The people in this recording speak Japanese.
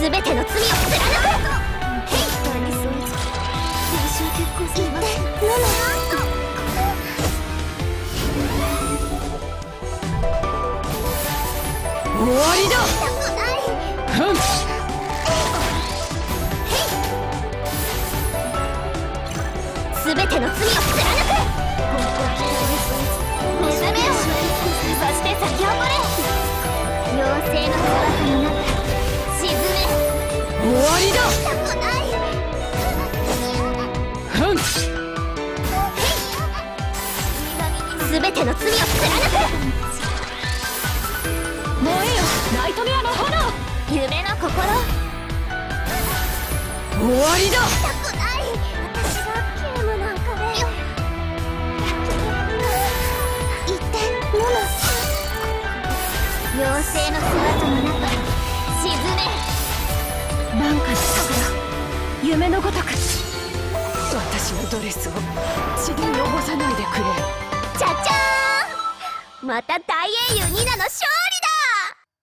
全ての罪を貫く。ヘイ何そいつ練習結構するわ終わりだふん全ての罪を貫りだ。たくないふん。全ての罪を貫く。燃えよナイトメアの炎。夢の心。終わりだ。たくない。私がゲームなんかで。言ってモノ妖精の姿の中沈め夢のごとく私のドレスを血で汚さないでくれちゃちゃーん！また大英雄ニナの勝利